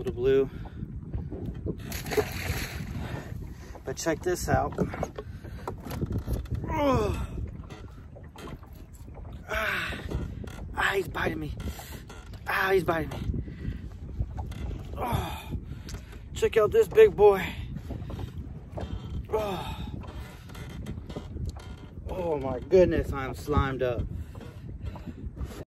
little blue. But check this out. Oh. Ah. ah, he's biting me. Ah, he's biting me. Oh. Check out this big boy. Oh. oh my goodness, I'm slimed up.